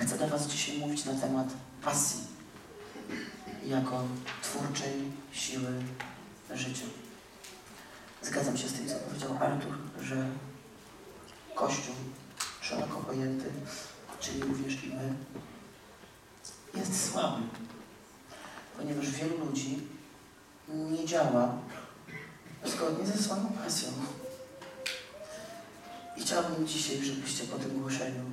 Chcę do Was dzisiaj mówić na temat pasji jako twórczej siły życia. Zgadzam się z tym, co powiedział Artur, że Kościół szeroko pojęty, czyli również i my, jest słaby, ponieważ wielu ludzi nie działa zgodnie ze swoją pasją. I chciałbym dzisiaj, żebyście po tym głoszeniu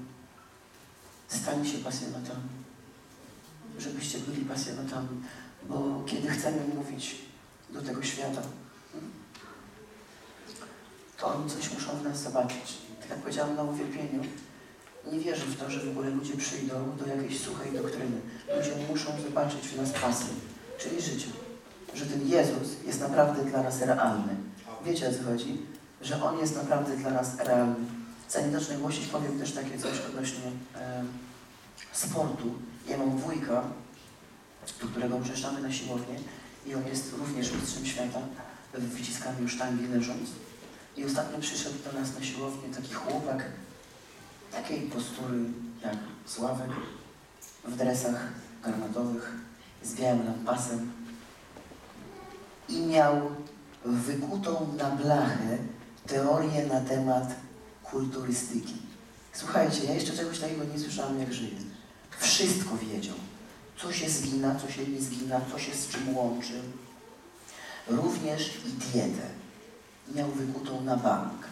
stali się pasjonatami. Żebyście byli pasjonatami, bo kiedy chcemy mówić do tego świata, to oni coś muszą w nas zobaczyć. Tak jak powiedziałam na uwielbieniu, nie wierzę w to, że w ogóle ludzie przyjdą do jakiejś suchej doktryny. Ludzie muszą zobaczyć w nas pasję, czyli życie. Że ten Jezus jest naprawdę dla nas realny. Wiecie o co chodzi? Że On jest naprawdę dla nas realny. Zanim zacznę głosić, powiem też takie coś odnośnie e, sportu. Ja mam wujka, do którego przyjeżdżamy na siłownię i on jest również mistrzem świata w wyciskaniu sztangi leżąc. I ostatnio przyszedł do nas na siłownię taki chłopak, takiej postury jak Sławek, w dresach garmatowych, z białym lampasem i miał wykutą na blachę teorię na temat kulturystyki. Słuchajcie, ja jeszcze czegoś takiego nie słyszałam, jak żyję. Wszystko wiedział. Co się zgina, co się nie zgina, co się z czym łączy. Również i dietę. Miał wykutą na bank.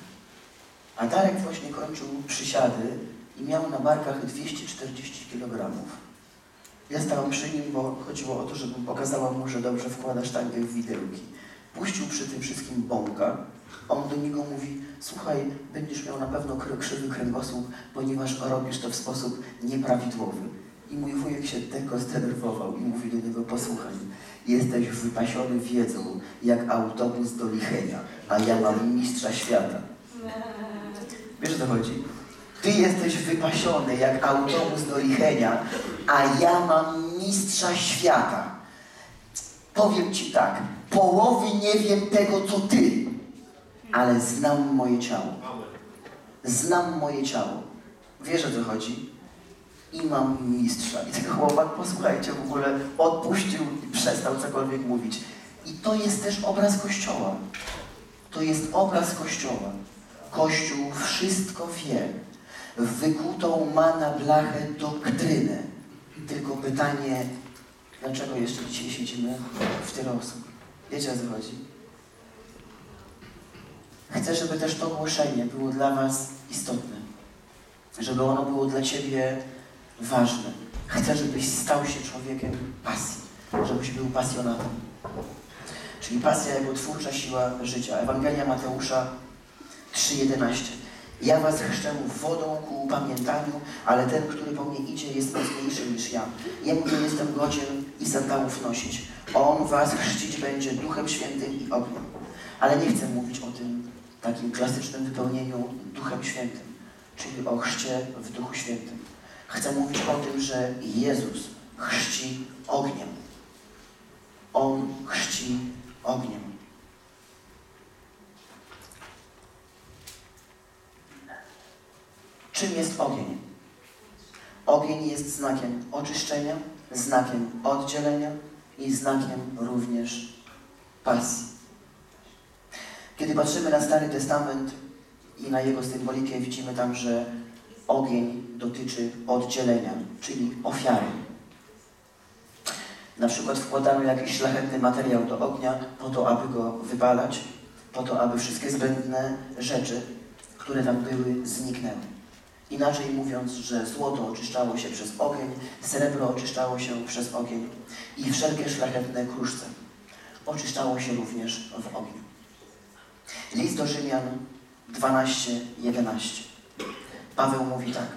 A Darek właśnie kończył przysiady i miał na barkach 240 kg. Ja stałam przy nim, bo chodziło o to, żebym pokazała mu, że dobrze wkłada sztangę w widełki. Puścił przy tym wszystkim bąka, a on do niego mówi, słuchaj, będziesz miał na pewno krzywy kręgosłup, ponieważ robisz to w sposób nieprawidłowy. I mój wujek się tego zdenerwował i mówi do niego, posłuchaj, jesteś wypasiony wiedzą, jak autobus do Lichenia, a ja mam mistrza świata. Wiesz o co chodzi? Ty jesteś wypasiony jak autobus do Lichenia, a ja mam mistrza świata. Powiem ci tak, połowy nie wiem tego, co ty, ale znam moje ciało. Znam moje ciało. Wiesz o co chodzi? I mam mistrza. I ten chłopak, posłuchajcie, w ogóle odpuścił i przestał cokolwiek mówić. I to jest też obraz Kościoła. To jest obraz Kościoła. Kościół wszystko wie. Wykutą ma na blachę doktrynę. Tylko pytanie, dlaczego jeszcze dzisiaj siedzimy w tyle osób? Wiecie o co chodzi? Chcę, żeby też to głoszenie było dla Was istotne. Żeby ono było dla Ciebie ważne. Chcę, żebyś stał się człowiekiem pasji. Żebyś był pasjonatem. Czyli pasja jako twórcza siła życia. Ewangelia Mateusza 3,11. Ja was chrzczę wodą ku upamiętaniu, ale ten, który po mnie idzie, jest mocniejszy niż ja. Jemu nie jestem godzien i sandałów nosić. On was chrzcić będzie Duchem Świętym i ogniem. Ale nie chcę mówić o tym takim klasycznym wypełnieniu Duchem Świętym, czyli o chrzcie w Duchu Świętym. Chcę mówić o tym, że Jezus chrzci ogniem. On chrzci ogniem. Czym jest ogień? Ogień jest znakiem oczyszczenia, znakiem oddzielenia i znakiem również pasji. Kiedy patrzymy na Stary Testament i na jego symbolikę, widzimy tam, że ogień dotyczy oddzielenia, czyli ofiary. Na przykład wkładano jakiś szlachetny materiał do ognia po to, aby go wypalać, po to, aby wszystkie zbędne rzeczy, które tam były, zniknęły. Inaczej mówiąc, że złoto oczyszczało się przez ogień, srebro oczyszczało się przez ogień i wszelkie szlachetne kruszce oczyszczało się również w ogniu. List do Rzymian 12:11. Paweł mówi tak: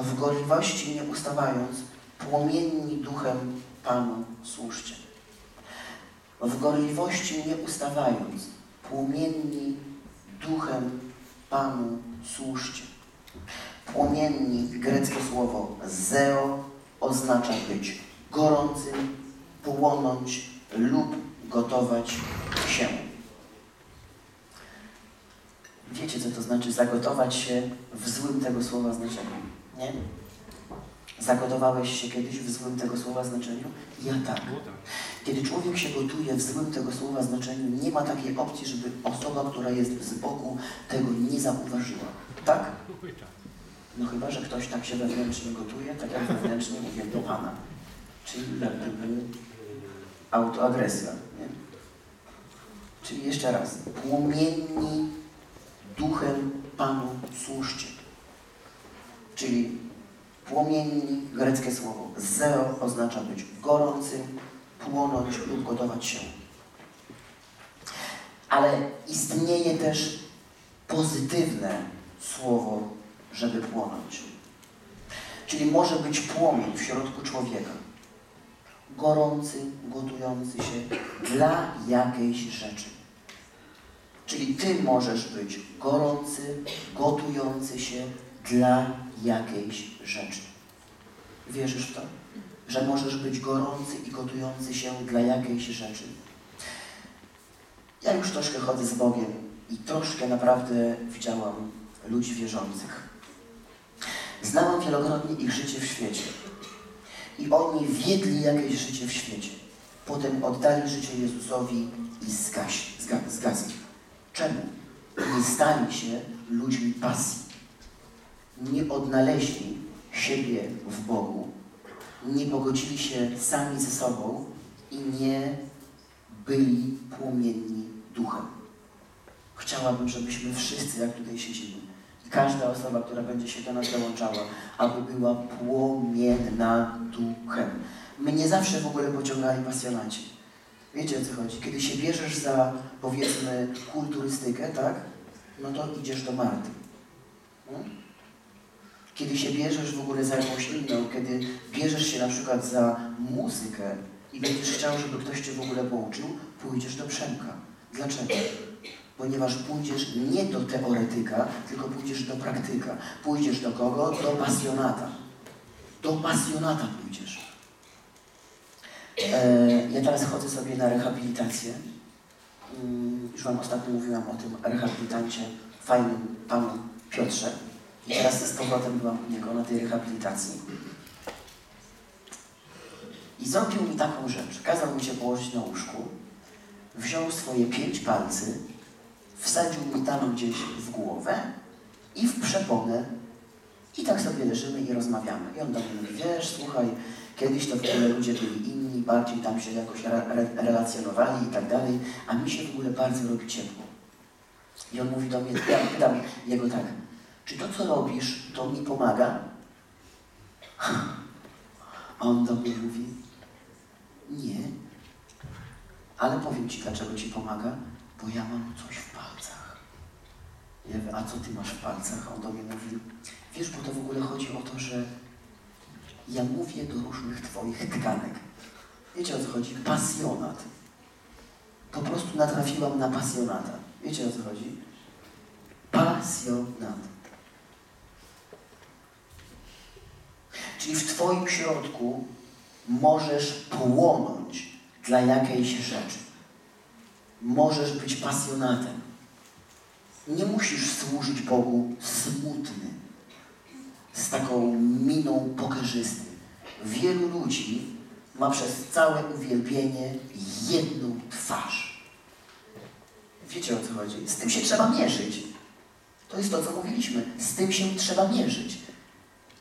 W gorliwości nie ustawając, płomienni duchem Panu służcie. W gorliwości nie ustawając, płomienni duchem Panu służcie. Płomienni, greckie słowo zeo, oznacza być gorącym, płonąć lub gotować się. Wiecie, co to znaczy zagotować się w złym tego słowa znaczeniu, nie? Zagodowałeś się kiedyś w złym tego słowa znaczeniu? Ja tak. Kiedy człowiek się gotuje w złym tego słowa znaczeniu, nie ma takiej opcji, żeby osoba, która jest z boku, tego nie zauważyła. Tak? No chyba, że ktoś tak się wewnętrznie gotuje, tak jak wewnętrznie mówię do Pana. Czyli jak gdyby autoagresja. Nie? Czyli jeszcze raz, płomienni duchem Panu służcie. Czyli płomienni, greckie słowo zeo oznacza być gorącym, płonąć lub gotować się. Ale istnieje też pozytywne słowo, żeby płonąć. Czyli może być płomień w środku człowieka. Gorący, gotujący się dla jakiejś rzeczy. Czyli Ty możesz być gorący, gotujący się dla jakiejś rzeczy. Wierzysz w to? Że możesz być gorący i gotujący się dla jakiejś rzeczy. Ja już troszkę chodzę z Bogiem i troszkę naprawdę widziałam ludzi wierzących. Znałam wielokrotnie ich życie w świecie. I oni wiedli jakieś życie w świecie. Potem oddali życie Jezusowi i zgaś, zga, zgasli. Czemu? Nie stali się ludźmi pasji. Nie odnaleźli siebie w Bogu. Nie pogodzili się sami ze sobą i nie byli płomienni duchem. Chciałabym, żebyśmy wszyscy, jak tutaj siedzimy, każda osoba, która będzie się do nas dołączała, aby była płomienna duchem. Mnie zawsze w ogóle pociągali pasjonaci. Wiecie o co chodzi? Kiedy się bierzesz za, powiedzmy, kulturystykę, tak? No to idziesz do Marty. Hmm? Kiedy się bierzesz w ogóle za jakąś inną, kiedy bierzesz się na przykład za muzykę i będziesz chciał, żeby ktoś Cię w ogóle pouczył, pójdziesz do Przemka. Dlaczego? Ponieważ pójdziesz nie do teoretyka, tylko pójdziesz do praktyka. Pójdziesz do kogo? Do pasjonata. Do pasjonata pójdziesz. E, ja teraz chodzę sobie na rehabilitację. Mm, już Wam ostatnio mówiłam o tym rehabilitancie, fajnym panu Piotrze. I teraz z powrotem byłam u niego na tej rehabilitacji. I zrobił mi taką rzecz. Kazał mi się położyć na łóżku, wziął swoje pięć palcy, wsadził mi tam gdzieś w głowę i w przeponę i tak sobie leżymy i rozmawiamy. I on do mnie mówi, wiesz, słuchaj, kiedyś to w ogóle ludzie byli inni, bardziej tam się jakoś re re relacjonowali i tak dalej, a mi się w ogóle bardzo robi ciepło. I on mówi do mnie, ja pytam jego tak, czy to, co robisz, to mi pomaga? A on do mnie mówi, nie, ale powiem Ci, dlaczego Ci pomaga, bo ja mam coś w. Ja mówię, a co Ty masz w palcach? A on do mnie mówi, wiesz, bo to w ogóle chodzi o to, że ja mówię do różnych Twoich tkanek. Wiecie o co chodzi? Pasjonat. Po prostu natrafiłam na pasjonata. Wiecie o co chodzi? Pasjonat. Czyli w Twoim środku możesz płonąć dla jakiejś rzeczy. Możesz być pasjonatem. Nie musisz służyć Bogu smutny, z taką miną pokerzysty. Wielu ludzi ma przez całe uwielbienie jedną twarz. Wiecie o co chodzi? Z tym się trzeba mierzyć. To jest to, co mówiliśmy. Z tym się trzeba mierzyć.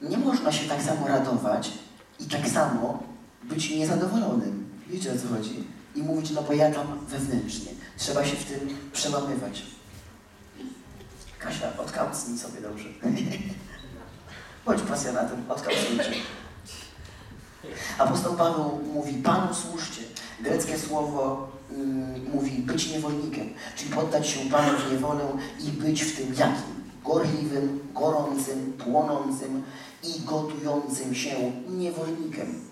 Nie można się tak samo radować i tak samo być niezadowolonym. Wiecie o co chodzi? I mówić, no bo ja tam wewnętrznie. Trzeba się w tym przełamywać. Kasia, odkamcnij sobie dobrze. Bądź pasjonatem, odkamcnijcie. Apostoł Paweł mówi, Panu służcie. Greckie słowo mm, mówi być niewolnikiem, czyli poddać się Panu w niewolę i być w tym jakim? Gorliwym, gorącym, płonącym i gotującym się niewolnikiem.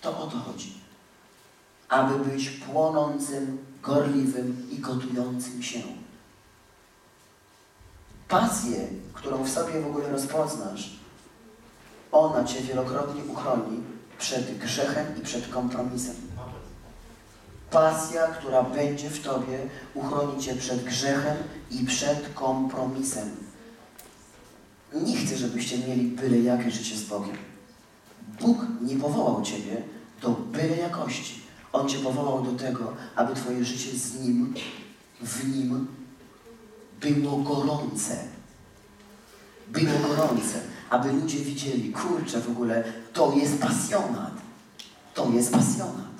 To o to chodzi. Aby być płonącym, gorliwym i gotującym się. Pasję, którą w sobie w ogóle rozpoznasz, ona Cię wielokrotnie uchroni przed grzechem i przed kompromisem. Pasja, która będzie w Tobie, uchroni Cię przed grzechem i przed kompromisem. Nie chcę, żebyście mieli byle jakie życie z Bogiem. Bóg nie powołał Ciebie do byle jakości. On Cię powołał do tego, aby Twoje życie z Nim, w Nim było gorące. Było gorące. Aby ludzie widzieli, kurczę w ogóle, to jest pasjonat. To jest pasjonat.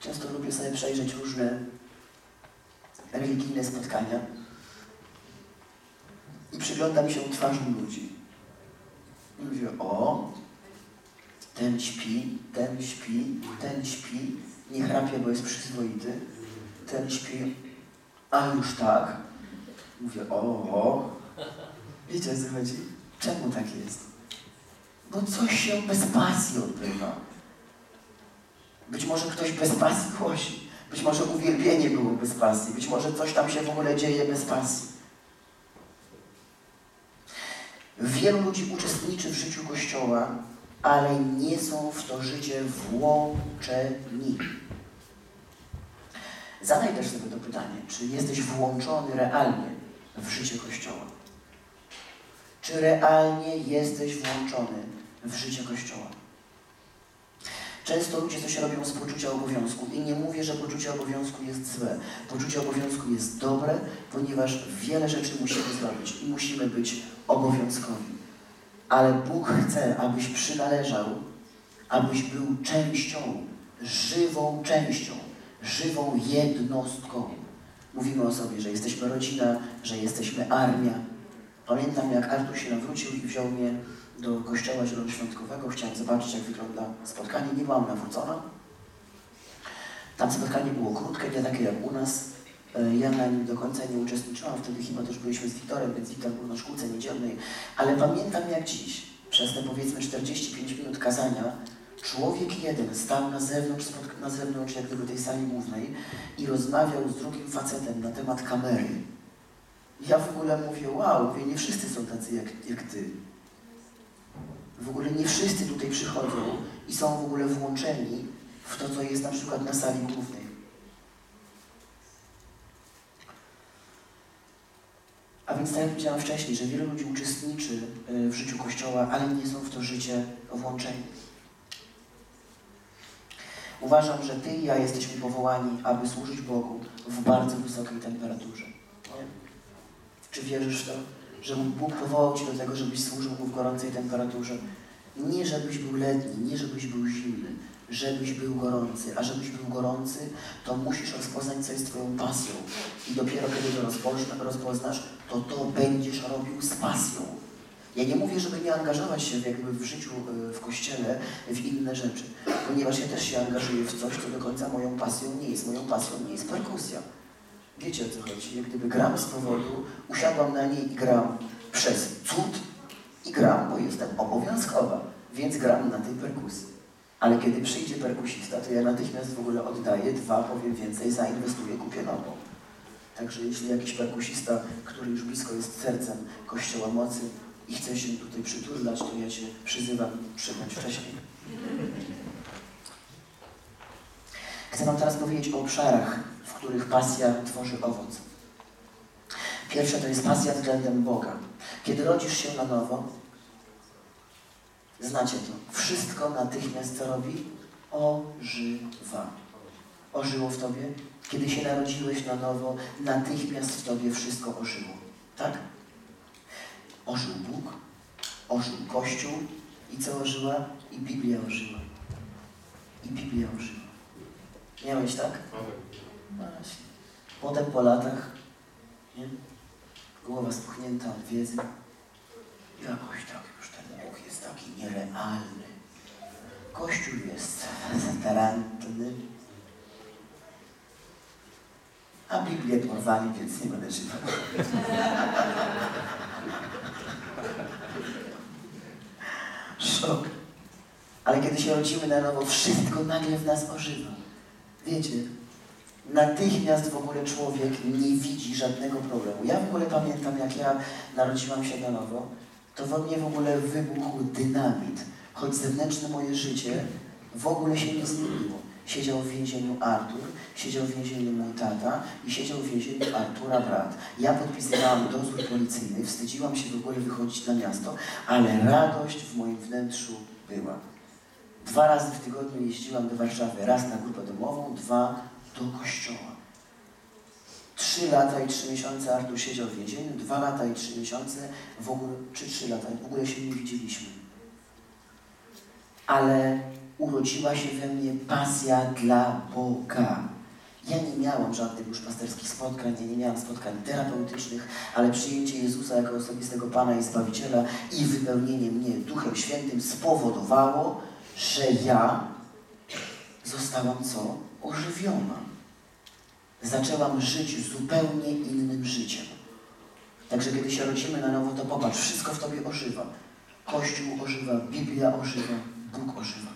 Często lubię sobie przejrzeć różne religijne spotkania i przyglądam się twarzom ludzi. I mówię, o, ten śpi, ten śpi, ten śpi, nie chrapie, bo jest przyzwoity, ten śpi, a już tak. Mówię, o, o. Wiecie co chodzi? Czemu tak jest? Bo coś się bez pasji odbywa. Być może ktoś bez pasji głosi. Być może uwielbienie było bez pasji. Być może coś tam się w ogóle dzieje bez pasji. Wielu ludzi uczestniczy w życiu Kościoła, ale nie są w to życie włączeni. Zadaj też sobie to pytanie, czy jesteś włączony realnie w życie Kościoła? Czy realnie jesteś włączony w życie Kościoła? Często ludzie coś robią z poczucia obowiązku i nie mówię, że poczucie obowiązku jest złe. Poczucie obowiązku jest dobre, ponieważ wiele rzeczy musimy zrobić i musimy być obowiązkowi. Ale Bóg chce, abyś przynależał, abyś był częścią, żywą częścią, żywą jednostką. Mówimy o sobie, że jesteśmy rodzina, że jesteśmy armia. Pamiętam, jak Artur się nawrócił i wziął mnie do kościoła zielonoświątkowego. Chciałem zobaczyć, jak wygląda spotkanie. Nie byłam nawrócona. Tam spotkanie było krótkie, nie takie jak u nas. E, ja na nim do końca nie uczestniczyłam, wtedy chyba też byliśmy z Wiktorem, więc Wiktor był na szkółce niedzielnej. Ale pamiętam jak dziś, przez te powiedzmy 45 minut kazania, człowiek jeden stał na zewnątrz, na zewnątrz jak gdyby tej sali głównej i rozmawiał z drugim facetem na temat kamery. Ja w ogóle mówię, wow, nie wszyscy są tacy jak, jak ty. W ogóle nie wszyscy tutaj przychodzą i są w ogóle włączeni w to, co jest na przykład na sali głównej. A więc tak jak powiedziałam wcześniej, że wielu ludzi uczestniczy e, w życiu Kościoła, ale nie są w to życie włączeni. Uważam, że Ty i ja jesteśmy powołani, aby służyć Bogu w bardzo wysokiej temperaturze. Nie? Czy wierzysz w to? Że Bóg powołał Cię do tego, żebyś służył Mu w gorącej temperaturze? Nie żebyś był letni, nie żebyś był zimny, żebyś był gorący. A żebyś był gorący, to musisz rozpoznać, co jest Twoją pasją. I dopiero kiedy to rozpozna, rozpoznasz, to to będziesz robił z pasją. Ja nie mówię, żeby nie angażować się jakby w życiu e, w kościele, w inne rzeczy, ponieważ ja też się angażuję w coś, co do końca moją pasją nie jest. Moją pasją nie jest perkusja. Wiecie o co chodzi? Jak gdyby gram z powodu, usiadłam na niej i gram przez cud i gram, bo jestem obowiązkowa, więc gram na tej perkusji. Ale kiedy przyjdzie perkusista, to ja natychmiast w ogóle oddaję dwa, powiem więcej, zainwestuję, kupię nową. Także jeśli jakiś perkusista, który już blisko jest sercem Kościoła Mocy i chce się tutaj przyturlać, to ja Cię przyzywam, przychodź wcześniej. Chcę Wam teraz powiedzieć o obszarach, w których pasja tworzy owoc. Pierwsze to jest pasja względem Boga. Kiedy rodzisz się na nowo, znacie to, wszystko natychmiast co robi? Ożywa. Ożyło w Tobie? Kiedy się narodziłeś na nowo, natychmiast w Tobie wszystko ożyło. Tak? Ożył Bóg, ożył Kościół i co ożyła? I Biblia ożyła. I Biblia ożyła. Miałeś tak? No właśnie. Potem po latach, nie? głowa spuchnięta od wiedzy, jakoś tak już ten Bóg jest taki nierealny. Kościół jest staranny, a Biblię porwali, więc nie będę czytał. Szok. Ale kiedy się rodzimy na nowo, wszystko nagle w nas ożywa. Wiecie, natychmiast w ogóle człowiek nie widzi żadnego problemu. Ja w ogóle pamiętam, jak ja narodziłam się na nowo, to we mnie w ogóle wybuchł dynamit, choć zewnętrzne moje życie w ogóle się nie zmieniło. Siedział w więzieniu Artur, siedział w więzieniu mój tata i siedział w więzieniu Artura brat. Ja podpisywałam dozór policyjny, wstydziłam się w ogóle wychodzić na miasto, ale radość w moim wnętrzu była. Dwa razy w tygodniu jeździłam do Warszawy, raz na grupę domową, dwa do kościoła. Trzy lata i trzy miesiące Artur siedział w więzieniu, dwa lata i trzy miesiące w ogóle, czy trzy lata, w ogóle się nie widzieliśmy. Ale urodziła się we mnie pasja dla Boga. Ja nie miałam żadnych już pasterskich spotkań, ja nie miałam spotkań terapeutycznych, ale przyjęcie Jezusa jako osobistego Pana i Zbawiciela i wypełnienie mnie Duchem Świętym spowodowało, że ja zostałam co? Ożywiona. Zaczęłam żyć zupełnie innym życiem. Także kiedy się rodzimy na nowo, to popatrz, wszystko w Tobie ożywa. Kościół ożywa, Biblia ożywa, Bóg ożywa.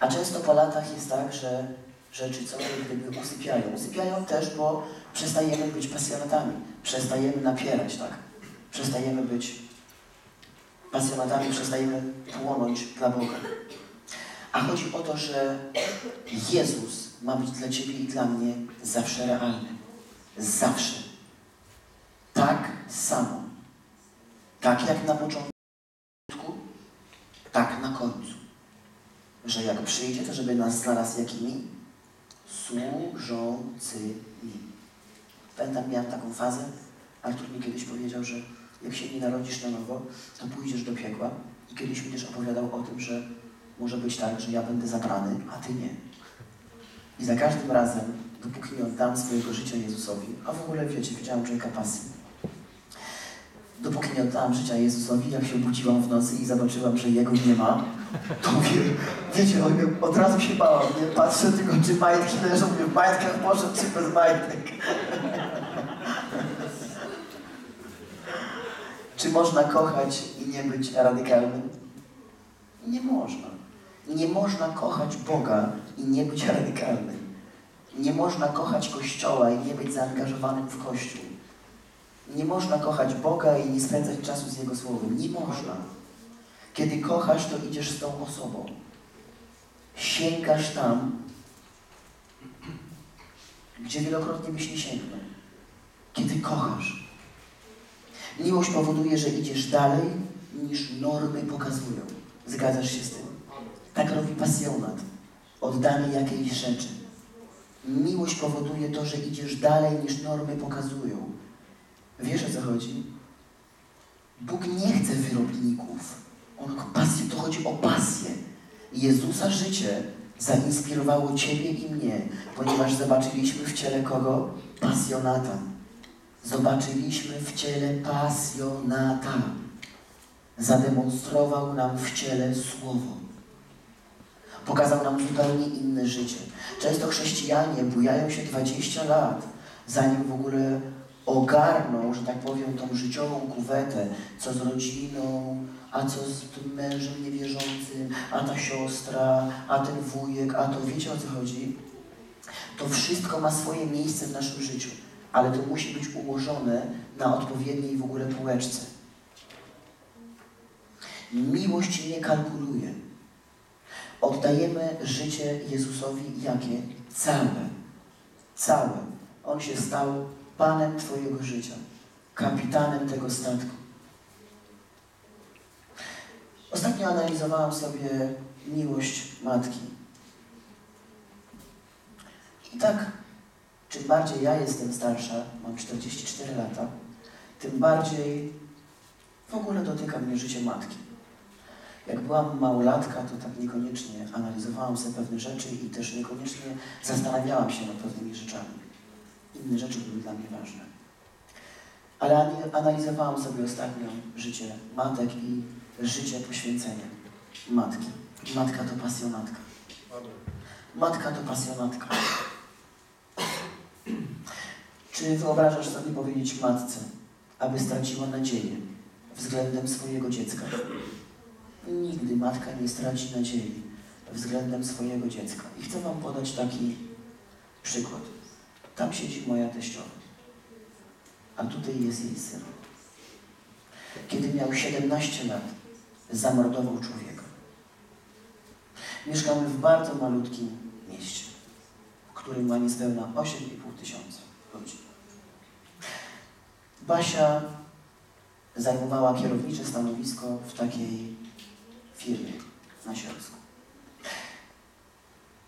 A często po latach jest tak, że rzeczy co gdyby usypiają. Usypiają też, bo przestajemy być pasjonatami. Przestajemy napierać, tak? Przestajemy być pasjonatami, przestajemy płonąć dla Boga. A chodzi o to, że Jezus ma być dla Ciebie i dla mnie zawsze realny. Zawsze. Tak samo. Tak jak na początku, tak na końcu. Że jak przyjdzie, to żeby nas znalazł jakimi? Służącymi. Pamiętam, miałem taką fazę. Artur mi kiedyś powiedział, że jak się nie narodzisz na nowo, to pójdziesz do piekła. I kiedyś mi też opowiadał o tym, że może być tak, że ja będę zabrany, a Ty nie. I za każdym razem, dopóki nie oddam swojego życia Jezusowi, a w ogóle wiecie, widziałam człowieka pasji, dopóki nie oddałam życia Jezusowi, jak się obudziłam w nocy i zobaczyłam, że Jego nie ma, to wie, wiecie, od razu się bałam, nie? Patrzę tylko, czy majtki leżą, mnie w majtkach poszedł, czy bez majtek. czy można kochać i nie być radykalnym? Nie można. Nie można kochać Boga i nie być radykalnym. Nie można kochać Kościoła i nie być zaangażowanym w Kościół. Nie można kochać Boga i nie spędzać czasu z Jego Słowem. Nie można. Kiedy kochasz, to idziesz z tą osobą. Sięgasz tam, gdzie wielokrotnie byś nie sięgnął. Kiedy kochasz. Miłość powoduje, że idziesz dalej, niż normy pokazują. Zgadzasz się z tym? Tak robi pasjonat. Oddanie jakiejś rzeczy. Miłość powoduje to, że idziesz dalej niż normy pokazują. Wiesz o co chodzi? Bóg nie chce wyrobników. On pasję, to chodzi o pasję. Jezusa życie zainspirowało Ciebie i mnie, ponieważ zobaczyliśmy w ciele kogo? Pasjonata. Zobaczyliśmy w ciele pasjonata. Zademonstrował nam w ciele Słowo. Pokazał nam zupełnie inne życie. Często chrześcijanie bujają się 20 lat, zanim w ogóle ogarną, że tak powiem, tą życiową kuwetę, co z rodziną, a co z tym mężem niewierzącym, a ta siostra, a ten wujek, a to wiecie o co chodzi? To wszystko ma swoje miejsce w naszym życiu, ale to musi być ułożone na odpowiedniej w ogóle półeczce. Miłość nie kalkuluje. Oddajemy życie Jezusowi jakie? Całe. Całe. On się stał Panem Twojego życia, kapitanem tego statku. Ostatnio analizowałam sobie miłość matki. I tak, czym bardziej ja jestem starsza, mam 44 lata, tym bardziej w ogóle dotyka mnie życie matki. Jak byłam małolatka, to tak niekoniecznie analizowałam sobie pewne rzeczy i też niekoniecznie zastanawiałam się nad pewnymi rzeczami. Inne rzeczy były dla mnie ważne. Ale analizowałam sobie ostatnio życie matek i życie poświęcenia matki. Matka to pasjonatka. Matka to pasjonatka. Czy wyobrażasz sobie powiedzieć matce, aby straciła nadzieję względem swojego dziecka? Nigdy matka nie straci nadziei względem swojego dziecka. I chcę Wam podać taki przykład. Tam siedzi moja teściowa, a tutaj jest jej syn. Kiedy miał 17 lat, zamordował człowieka. Mieszkamy w bardzo malutkim mieście, w którym ma niespełna 8,5 tysiąca ludzi. Basia zajmowała kierownicze stanowisko w takiej firmie na Śląsku.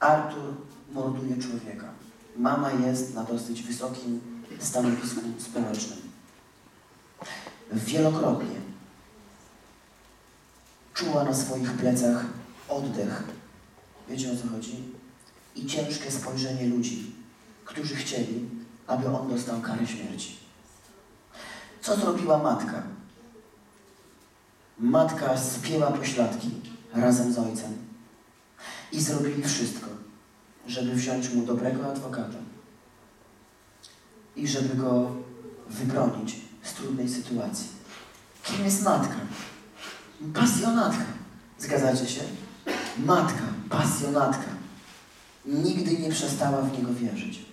Artur morduje człowieka. Mama jest na dosyć wysokim stanowisku społecznym. Wielokrotnie czuła na swoich plecach oddech. Wiecie o co chodzi? I ciężkie spojrzenie ludzi, którzy chcieli, aby on dostał karę śmierci. Co zrobiła matka? Matka spięła pośladki razem z ojcem i zrobili wszystko, żeby wziąć mu dobrego adwokata i żeby go wybronić z trudnej sytuacji. Kim jest matka? Pasjonatka. Zgadzacie się? Matka, pasjonatka. Nigdy nie przestała w niego wierzyć.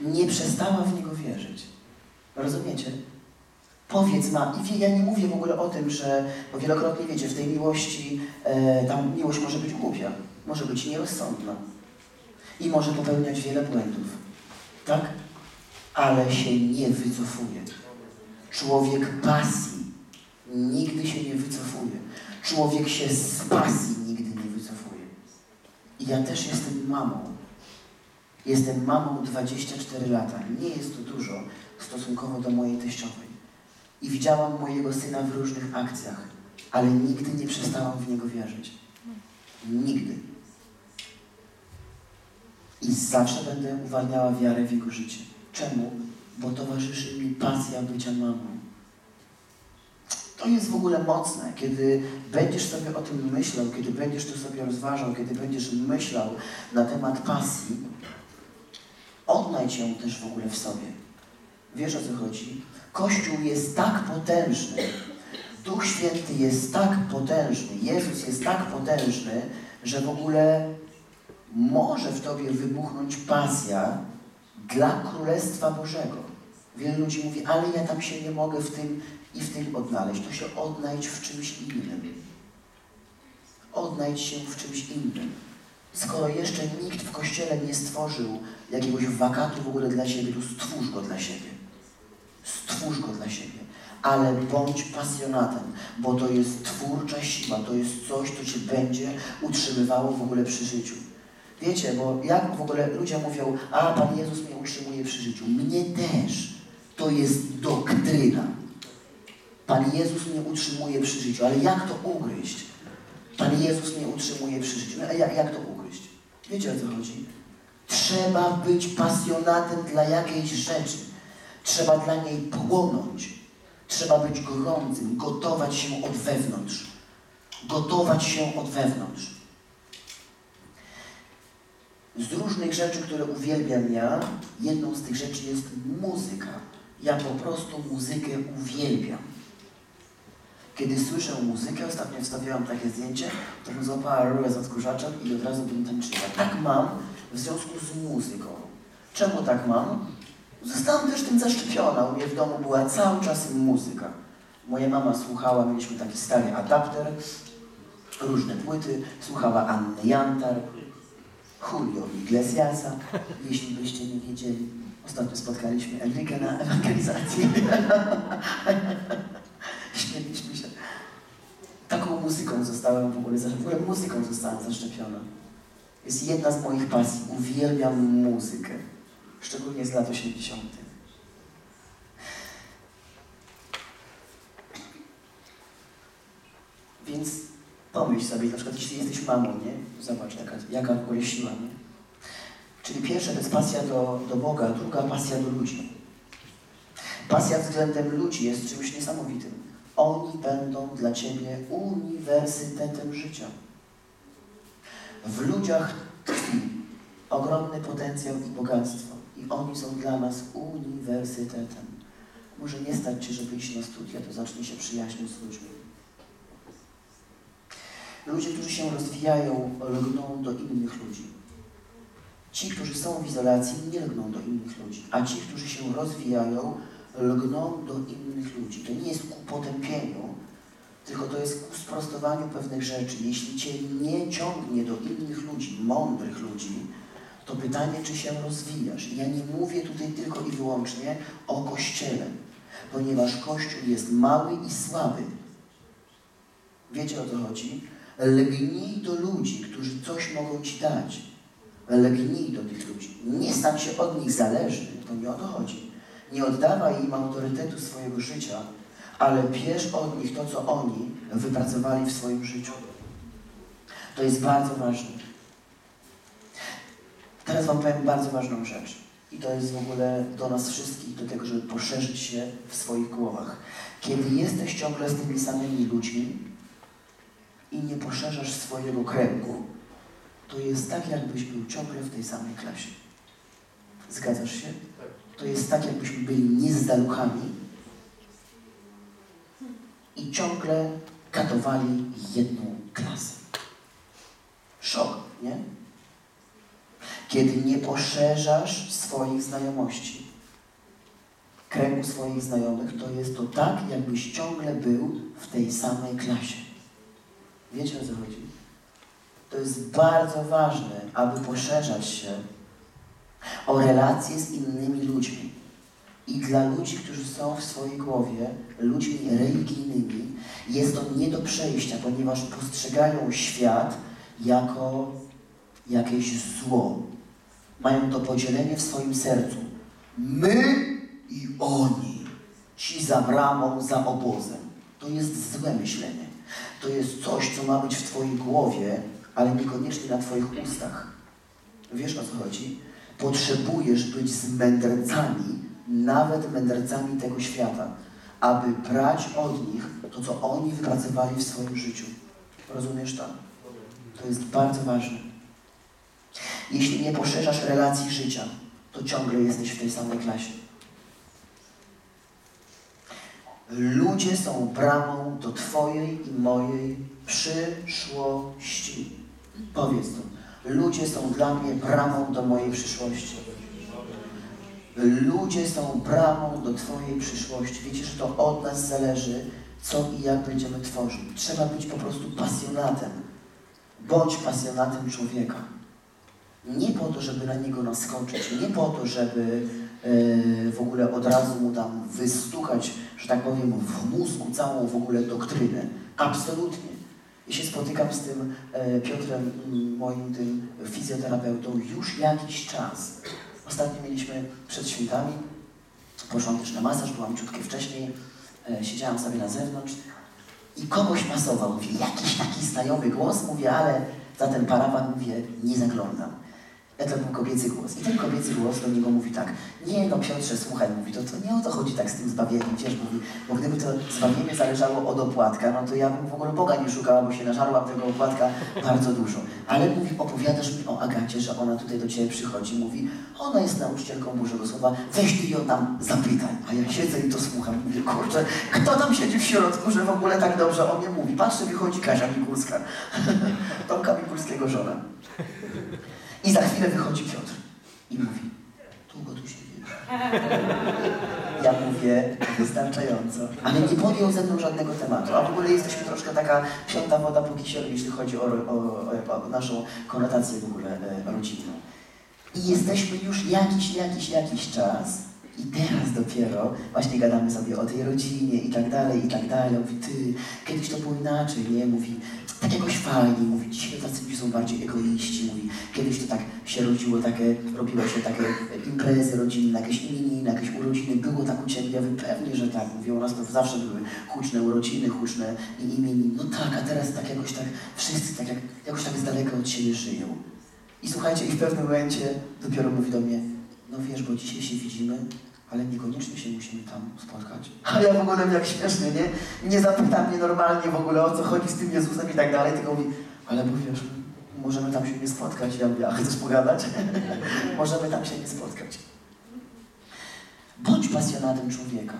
Nie przestała w niego wierzyć. Rozumiecie? Powiedz ma, i wie, ja nie mówię w ogóle o tym, że, bo wielokrotnie wiecie, w tej miłości, e, tam miłość może być głupia, może być nierozsądna i może popełniać wiele błędów, tak? Ale się nie wycofuje. Człowiek pasji nigdy się nie wycofuje. Człowiek się z pasji nigdy nie wycofuje. I ja też jestem mamą. Jestem mamą 24 lata. Nie jest to dużo stosunkowo do mojej teściowej. I widziałam mojego syna w różnych akcjach, ale nigdy nie przestałam w niego wierzyć. Nigdy. I zawsze będę uwalniała wiarę w jego życie. Czemu? Bo towarzyszy mi pasja bycia mamą. To jest w ogóle mocne, kiedy będziesz sobie o tym myślał, kiedy będziesz to sobie rozważał, kiedy będziesz myślał na temat pasji, odnajdź ją też w ogóle w sobie. Wiesz o co chodzi? Kościół jest tak potężny, Duch Święty jest tak potężny, Jezus jest tak potężny, że w ogóle może w Tobie wybuchnąć pasja dla Królestwa Bożego. Wielu ludzi mówi, ale ja tam się nie mogę w tym i w tym odnaleźć. To się odnajdź w czymś innym. Odnajdź się w czymś innym. Skoro jeszcze nikt w Kościele nie stworzył jakiegoś wakatu w ogóle dla siebie, to stwórz go dla siebie. Stwórz go dla siebie. Ale bądź pasjonatem, bo to jest twórcza siła, to jest coś, co Cię będzie utrzymywało w ogóle przy życiu. Wiecie, bo jak w ogóle ludzie mówią, a Pan Jezus mnie utrzymuje przy życiu. Mnie też. To jest doktryna. Pan Jezus mnie utrzymuje przy życiu, ale jak to ugryźć? Pan Jezus mnie utrzymuje przy życiu. No, jak, jak to ugryźć? Wiecie o co chodzi? Trzeba być pasjonatem dla jakiejś rzeczy. Trzeba dla niej płonąć. Trzeba być gorącym, gotować się od wewnątrz. Gotować się od wewnątrz. Z różnych rzeczy, które uwielbiam ja, jedną z tych rzeczy jest muzyka. Ja po prostu muzykę uwielbiam. Kiedy słyszę muzykę, ostatnio wstawiałam takie zdjęcie, bym złapała rurę z odkurzaczem i od razu bym tańczyła. Tak mam w związku z muzyką. Czemu tak mam? Zostałam też tym zaszczepiona. U mnie w domu była cały czas muzyka. Moja mama słuchała, mieliśmy taki stary adapter, różne płyty, słuchała Anny Jantar, Julio Iglesiasa, jeśli byście nie wiedzieli. Ostatnio spotkaliśmy Enrique na ewangelizacji. Śmieliśmy się. Taką muzyką zostałem w ogóle, w ogóle muzyką zostałam zaszczepiona. Jest jedna z moich pasji. Uwielbiam muzykę. Szczególnie z lat 80. Więc pomyśl sobie, na przykład jeśli jesteś mamą, nie? Zobacz, jaka, jaka w ogóle siła, nie? Czyli pierwsza to jest pasja do, do Boga, druga pasja do ludzi. Pasja względem ludzi jest czymś niesamowitym. Oni będą dla Ciebie uniwersytetem życia. W ludziach tkwi ogromny potencjał i bogactwo. I oni są dla nas uniwersytetem. Może nie stać Cię, żeby iść na studia, to zacznij się przyjaźnić z ludźmi. Ludzie, którzy się rozwijają, lgną do innych ludzi. Ci, którzy są w izolacji, nie lgną do innych ludzi, a ci, którzy się rozwijają, lgną do innych ludzi. To nie jest ku potępieniu, tylko to jest ku sprostowaniu pewnych rzeczy. Jeśli Cię nie ciągnie do innych ludzi, mądrych ludzi, to pytanie, czy się rozwijasz. Ja nie mówię tutaj tylko i wyłącznie o Kościele, ponieważ Kościół jest mały i słaby. Wiecie o co chodzi? Lgnij do ludzi, którzy coś mogą Ci dać. Lgnij do tych ludzi. Nie stań się od nich zależny, to nie o to chodzi. Nie oddawaj im autorytetu swojego życia, ale bierz od nich to, co oni wypracowali w swoim życiu. To jest bardzo ważne. Teraz Wam powiem bardzo ważną rzecz. I to jest w ogóle do nas wszystkich, do tego, żeby poszerzyć się w swoich głowach. Kiedy jesteś ciągle z tymi samymi ludźmi i nie poszerzasz swojego kręgu, to jest tak, jakbyś był ciągle w tej samej klasie. Zgadzasz się? To jest tak, jakbyśmy byli niezdaluchami i ciągle katowali jedną klasę. Szok, nie? Kiedy nie poszerzasz swoich znajomości, kręgu swoich znajomych, to jest to tak, jakbyś ciągle był w tej samej klasie. Wiecie o co chodzi? To jest bardzo ważne, aby poszerzać się o relacje z innymi ludźmi. I dla ludzi, którzy są w swojej głowie ludźmi religijnymi, jest to nie do przejścia, ponieważ postrzegają świat jako jakieś zło. Mają to podzielenie w swoim sercu. My i oni, ci za bramą, za obozem. To jest złe myślenie. To jest coś, co ma być w Twojej głowie, ale niekoniecznie na Twoich ustach. Wiesz o co chodzi? Potrzebujesz być z mędrcami, nawet mędrcami tego świata, aby brać od nich to, co oni wypracowali w swoim życiu. Rozumiesz to? To jest bardzo ważne. Jeśli nie poszerzasz relacji życia, to ciągle jesteś w tej samej klasie. Ludzie są bramą do Twojej i mojej przyszłości. Powiedz to. Ludzie są dla mnie bramą do mojej przyszłości. Ludzie są bramą do Twojej przyszłości. Wiecie, że to od nas zależy, co i jak będziemy tworzyć. Trzeba być po prostu pasjonatem. Bądź pasjonatem człowieka. Nie po to, żeby na niego naskoczyć, nie po to, żeby e, w ogóle od razu mu tam wystukać, że tak powiem, w mózgu całą w ogóle doktrynę. Absolutnie. I się spotykam z tym e, Piotrem, mm, moim tym fizjoterapeutą, już jakiś czas. Ostatnio mieliśmy przed świętami, poszłam też na masaż, byłam ciutkę wcześniej, e, siedziałam sobie na zewnątrz i kogoś masował. Mówię, jakiś taki znajomy głos, mówię, ale za ten parawan, mówię, nie zaglądam. To był kobiecy głos. I ten kobiecy głos do niego mówi tak, nie no Piotrze, słuchaj, mówi, to, to nie o to chodzi tak z tym zbawieniem, wiesz, mówi, bo gdyby to zbawienie zależało od opłatka, no to ja bym w ogóle Boga nie szukała, bo się nażarłam tego opłatka bardzo dużo. Ale mówi, opowiadasz mi o Agacie, że ona tutaj do Ciebie przychodzi, mówi, ona jest nauczycielką Bożego Słowa, weź Ty ją tam zapytaj. A ja siedzę i to słucham, mówię, kurczę, kto tam siedzi w środku, że w ogóle tak dobrze o mnie mówi? Patrzę, wychodzi Kasia Mikulska, Tomka Mikulskiego żona. I za chwilę wychodzi Piotr i mówi, długo tu siedzisz? Ja mówię, wystarczająco. Ale nie podjął ze mną żadnego tematu. A w ogóle jesteśmy troszkę taka piąta woda po kisielu, jeśli chodzi o, o, o, o naszą konotację w ogóle e, rodzinną. I jesteśmy już jakiś, jakiś, jakiś czas i teraz dopiero właśnie gadamy sobie o tej rodzinie i tak dalej, i tak dalej. Mówi, ty, kiedyś to było inaczej, nie? Mówi, tak jakoś fajnie, mówi, dzisiaj tacy ludzie są bardziej egoiści, mówi, kiedyś to tak się rodziło, takie, robiło się takie imprezy rodzinne, jakieś imieniny, jakieś urodziny, było tak u Ciebie, ja pewnie, że tak, mówię, u nas to zawsze były huczne urodziny, huczne imieniny, no tak, a teraz tak jakoś tak, wszyscy tak jak, jakoś tak z daleka od siebie żyją. I słuchajcie, i w pewnym momencie dopiero mówi do mnie, no wiesz, bo dzisiaj się widzimy, ale niekoniecznie się musimy tam spotkać. A ja w ogóle jak śmiesznie, nie? Nie zapyta mnie normalnie w ogóle o co chodzi z tym Jezusem i tak dalej, tylko mówi, ale bo wiesz, możemy tam się nie spotkać. Ja mówię, a chcesz pogadać? możemy tam się nie spotkać. Bądź pasjonatem człowieka.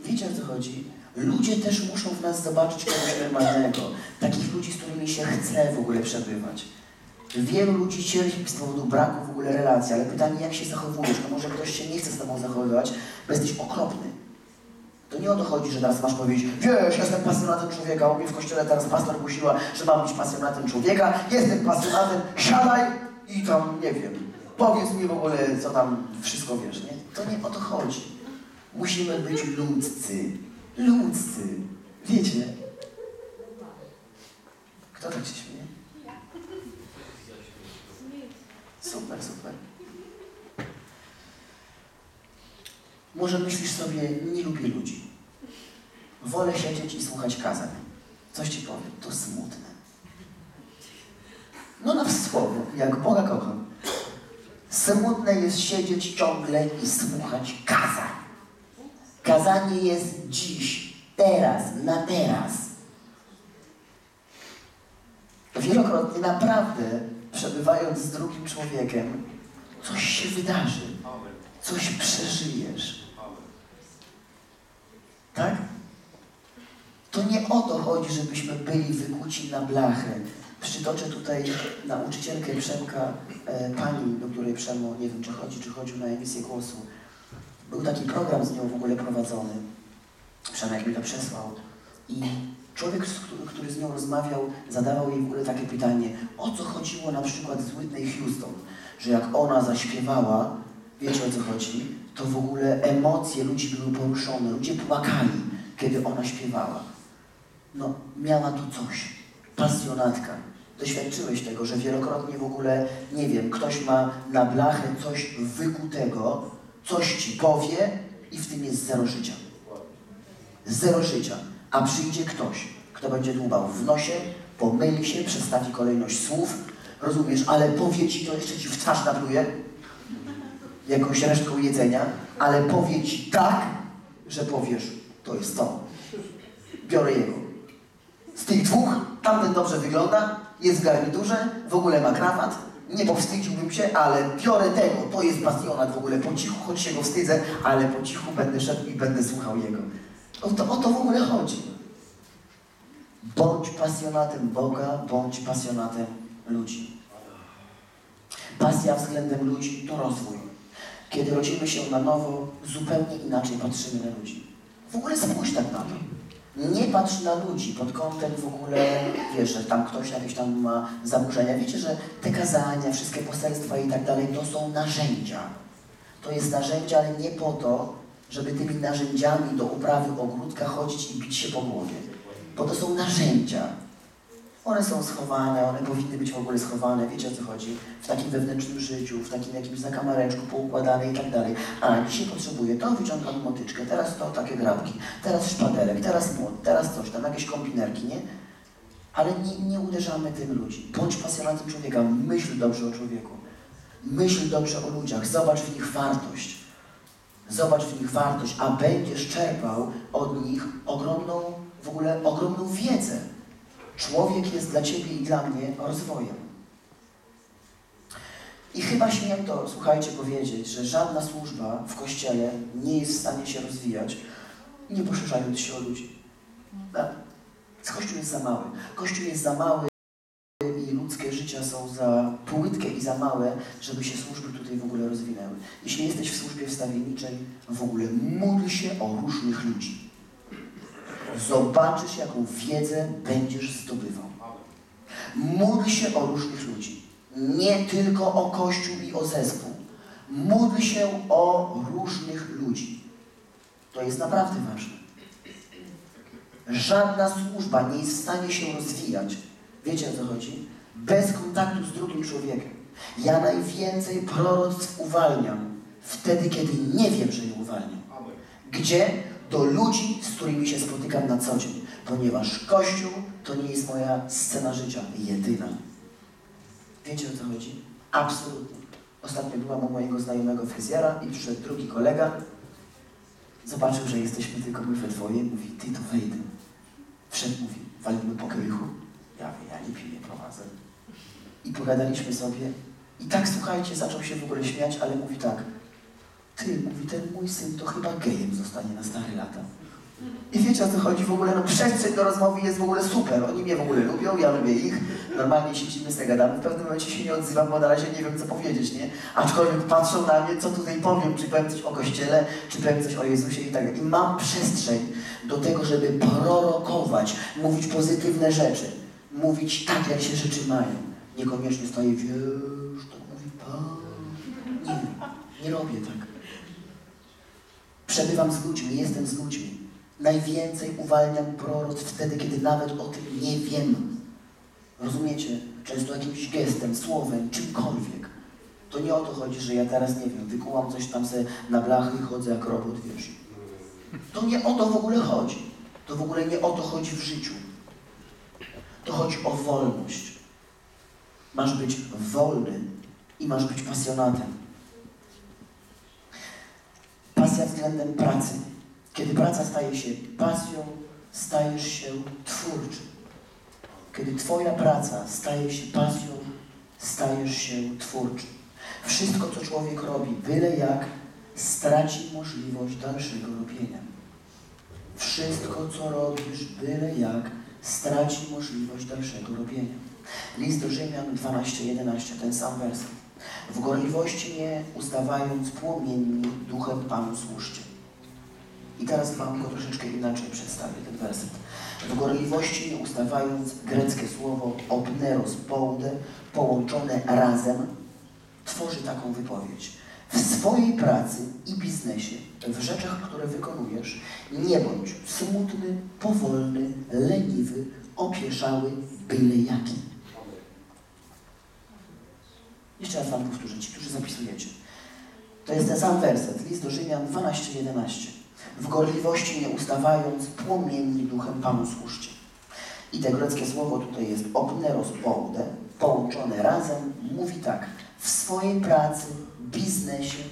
Wiecie o co chodzi? Ludzie też muszą w nas zobaczyć kogoś normalnego. Takich ludzi, z którymi się chce w ogóle przebywać. Wielu ludzi cierpi z powodu braku w ogóle relacji, ale pytanie, jak się zachowujesz? No może ktoś się nie chce z tobą zachowywać, bo jesteś okropny. To nie o to chodzi, że teraz masz powiedzieć, wiesz, jestem pasjonatem człowieka, u mnie w kościele teraz pastor głosiła, że mam być pasjonatem człowieka, jestem pasjonatem, siadaj i tam, nie wiem, powiedz mi w ogóle, co tam wszystko wiesz, nie? To nie o to chodzi. Musimy być ludzcy. Ludzcy. Wiecie? Kto tak się śmieje? Super, super. Może myślisz sobie, nie lubię ludzi. Wolę siedzieć i słuchać kazań. Coś ci powiem, to smutne. No na słowo, jak Boga kocham. Smutne jest siedzieć ciągle i słuchać kazań. Kazanie jest dziś, teraz, na teraz. Wielokrotnie naprawdę, przebywając z drugim człowiekiem, coś się wydarzy. Coś przeżyjesz. Tak? To nie o to chodzi, żebyśmy byli wykuci na blachę. Przytoczę tutaj nauczycielkę Przemka, e, pani, do której Przemo, nie wiem czy chodzi, czy chodził na emisję głosu. Był taki program z nią w ogóle prowadzony. Przemek mi to przesłał. I człowiek, który, z nią rozmawiał, zadawał jej w ogóle takie pytanie, o co chodziło na przykład z Whitney Houston, że jak ona zaśpiewała, wiecie o co chodzi, to w ogóle emocje ludzi były poruszone, ludzie płakali, kiedy ona śpiewała. No, miała tu coś, pasjonatka. Doświadczyłeś tego, że wielokrotnie w ogóle, nie wiem, ktoś ma na blachę coś wykutego, coś ci powie i w tym jest zero życia. Zero życia. A przyjdzie ktoś, kto będzie dłubał w nosie, pomyli się, przestawi kolejność słów, rozumiesz, ale powie ci, to jeszcze ci w twarz napluje, jakąś resztką jedzenia, ale powie ci tak, że powiesz, to jest to. Biorę jego. Z tych dwóch, tamten dobrze wygląda, jest w garniturze, w ogóle ma krawat, nie powstydziłbym się, ale biorę tego, to jest pasjonat w ogóle po cichu, choć się go wstydzę, ale po cichu będę szedł i będę słuchał jego. O to, o to w ogóle chodzi. Bądź pasjonatem Boga, bądź pasjonatem ludzi. Pasja względem ludzi to rozwój. Kiedy rodzimy się na nowo, zupełnie inaczej patrzymy na ludzi. W ogóle spójrz tak na to. Nie patrz na ludzi pod kątem w ogóle, wiesz, że tam ktoś jakieś tam ma zaburzenia. Wiecie, że te kazania, wszystkie poselstwa i tak dalej, to są narzędzia. To jest narzędzia, ale nie po to, żeby tymi narzędziami do uprawy ogródka chodzić i bić się po głowie. Bo to są narzędzia. One są schowane, one powinny być w ogóle schowane, wiecie o co chodzi? W takim wewnętrznym życiu, w takim jakimś zakamareczku poukładane i tak dalej. A dzisiaj potrzebuję to, wyciągam motyczkę, teraz to, takie grabki, teraz szpadelek, teraz młot, teraz coś tam, jakieś kombinerki, nie? Ale nie, nie uderzamy tym ludzi. Bądź pasjonatem człowieka, myśl dobrze o człowieku. Myśl dobrze o ludziach, zobacz w nich wartość. Zobacz w nich wartość, a będziesz czerpał od nich ogromną, w ogóle ogromną wiedzę. Człowiek jest dla Ciebie i dla mnie rozwojem. I chyba śmiem to, słuchajcie, powiedzieć, że żadna służba w Kościele nie jest w stanie się rozwijać, nie poszerzając się o ludzi. Tak? Kościół jest za mały. Kościół jest za mały i ludzkie życia są za płytkie i za małe, żeby się służby tutaj w ogóle rozwinęły. Jeśli jesteś w służbie wstawienniczej, w ogóle módl się o różnych ludzi. Zobaczysz, jaką wiedzę będziesz zdobywał. Módl się o różnych ludzi. Nie tylko o Kościół i o zespół. Módl się o różnych ludzi. To jest naprawdę ważne. Żadna służba nie jest w stanie się rozwijać. Wiecie o co chodzi? Bez kontaktu z drugim człowiekiem. Ja najwięcej proroctw uwalniam wtedy, kiedy nie wiem, że je uwalniam. Gdzie? Do ludzi, z którymi się spotykam na co dzień. Ponieważ Kościół to nie jest moja scena życia jedyna. Wiecie o co chodzi? Absolutnie. Ostatnio byłam u mojego znajomego fryzjera i przyszedł drugi kolega. Zobaczył, że jesteśmy tylko my we dwoje. Mówi, ty to wejdę. Wszedł, mówi, walimy po kielichu. Ja ja nie piję, prowadzę. I pogadaliśmy sobie. I tak, słuchajcie, zaczął się w ogóle śmiać, ale mówi tak. Ty, mówi, ten mój syn to chyba gejem zostanie na stare lata. I wiecie o co chodzi w ogóle, no przestrzeń do rozmowy jest w ogóle super, oni mnie w ogóle lubią, ja lubię ich, normalnie siedzimy, sobie gadamy, w pewnym momencie się nie odzywam, bo na razie nie wiem co powiedzieć, nie? Aczkolwiek patrzą na mnie, co tutaj powiem, czy powiem coś o Kościele, czy powiem coś o Jezusie i tak dalej. I mam przestrzeń do tego, żeby prorokować, mówić pozytywne rzeczy, mówić tak, jak się rzeczy mają. Niekoniecznie staję, wiesz, to mówi Pan. Nie, nie robię tak. Przebywam z ludźmi, jestem z ludźmi. Najwięcej uwalniam proroc wtedy, kiedy nawet o tym nie wiem. Rozumiecie? Często jakimś gestem, słowem, czymkolwiek. To nie o to chodzi, że ja teraz, nie wiem, wykułam coś tam sobie na blachy i chodzę jak robot, wiesz. To nie o to w ogóle chodzi. To w ogóle nie o to chodzi w życiu. To chodzi o wolność. Masz być wolny i masz być pasjonatem. Pasja względem pracy. Kiedy praca staje się pasją, stajesz się twórczy. Kiedy Twoja praca staje się pasją, stajesz się twórczy. Wszystko, co człowiek robi, byle jak, straci możliwość dalszego robienia. Wszystko, co robisz, byle jak, straci możliwość dalszego robienia. List do Rzymian 12:11, ten sam werset. W gorliwości nie ustawając płomienni, duchem Panu służcie. I teraz Wam go troszeczkę inaczej przedstawię, ten werset. W gorliwości nie ustawając, greckie słowo opneros poude, połączone razem, tworzy taką wypowiedź. W swojej pracy i biznesie, w rzeczach, które wykonujesz, nie bądź smutny, powolny, leniwy, opieszały, byle jaki. Jeszcze raz Wam powtórzę, ci, którzy zapisujecie. To jest ten sam werset, list do Rzymian 12:11. W gorliwości nie ustawając, płomienni duchem Panu służcie. I te greckie słowo tutaj jest opneros poude, połączone razem, mówi tak. W swojej pracy, biznesie,